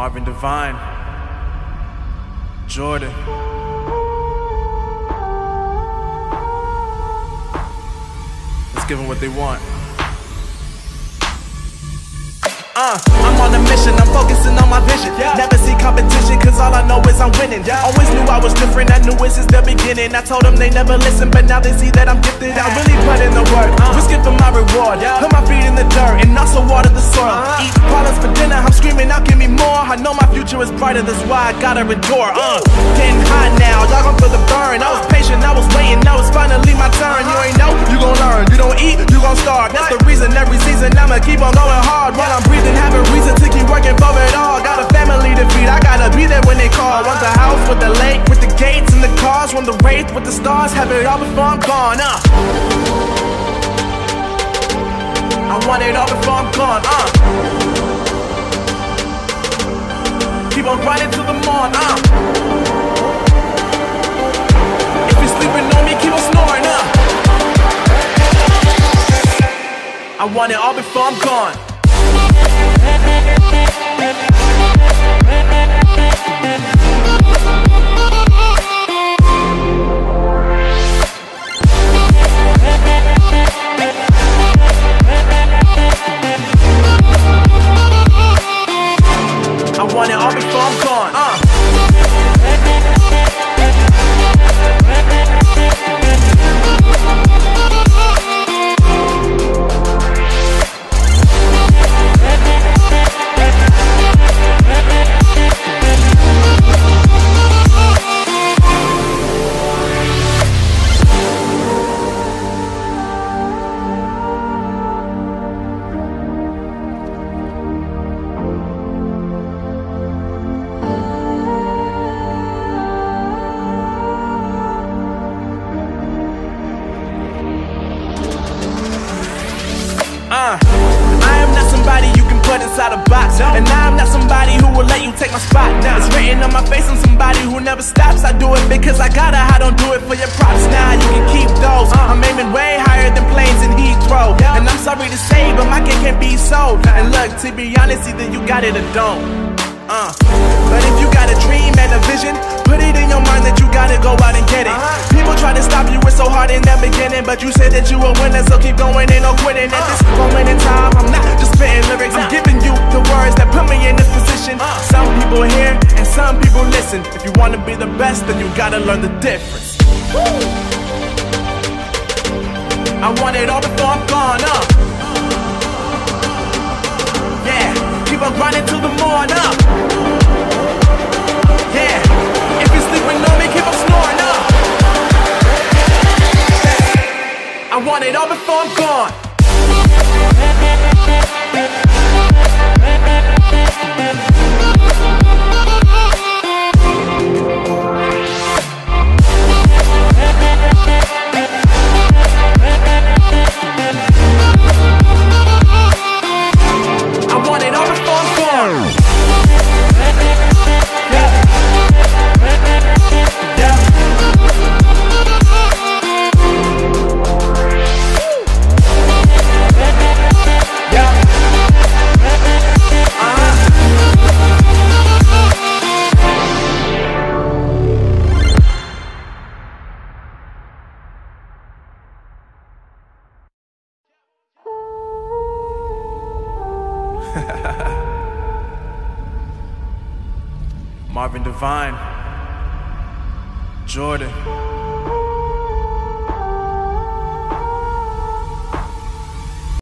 Marvin Devine, Jordan. Let's give them what they want. Uh, I'm on a mission, I'm focusing on my vision. yeah. Never see competition, cause all I know is I'm winning. Always knew I was different, I knew it since the beginning. I told them they never listen, but now they see that I'm gifted. I really put in the work, risking for my reward. Put my feet in the dirt and also water the soil. Eat products for dinner, I'm screaming out, give me more. I know my future is brighter, that's why I gotta endure. Uh, getting hot now, y'all gon' feel the burn. I was patient, I was waiting, now it's finally my turn. You ain't know, you gon' learn. You don't eat, you gon' starve. That's the reason every season I'ma keep on going hard while I'm breathing. Having reason to keep working for it all. Got a family to feed, I gotta be there when they call. Want the house with the lake, with the gates and the cars. Want the wraith with the stars. Have it all before I'm gone. Uh. I want it all before I'm gone. Uh. Keep on grinding till the morn. Uh. If you're sleeping on me, keep on snoring. Uh. I want it all before I'm gone. Want it all before I'm gone. Uh. Inside a box. And I am not somebody who will let you take my spot. Now it's written on my face, I'm somebody who never stops. I do it because I gotta, I don't do it for your props. Now you can keep those. I'm aiming way higher than planes in Heathrow. And I'm sorry to say, but my kid can't be sold. And look, to be honest, either you got it or don't. Uh. But if you got a dream and a vision, put it in your mind that you gotta go out and get it. People try to stop you, it's so hard in the beginning, but you said that you a winner, so keep going, ain't no quitting. At this moment in time, I'm not listen. If you wanna be the best, then you gotta learn the difference. I want it all before I'm gone, uh. Yeah, keep on grinding till the morn up. Yeah, if you're sleeping on me, keep on snoring up. I want it all before I'm gone. Marvin Devine, Jordan.